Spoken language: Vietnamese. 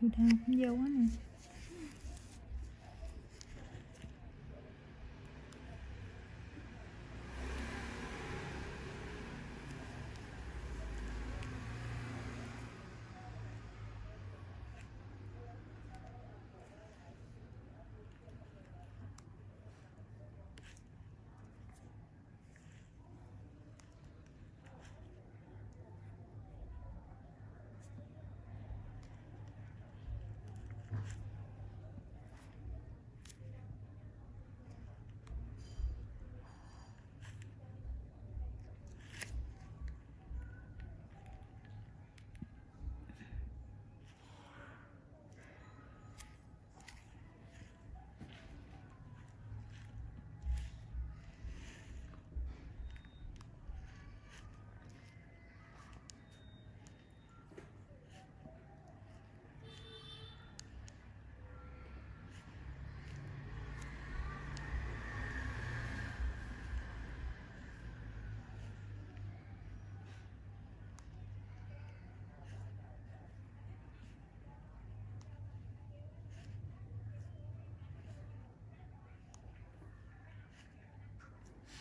Chú Thao cũng vô quá nè.